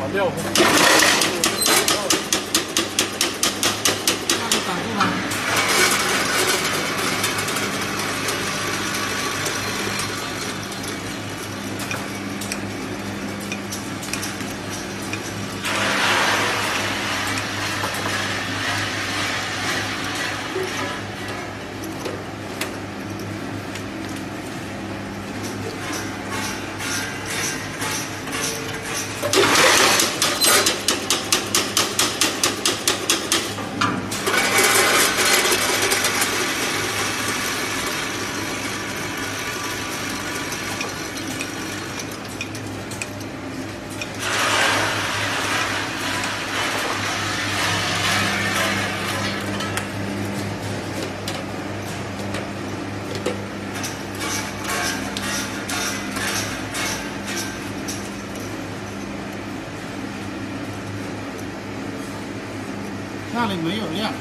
안 돼요. 那里没有亮。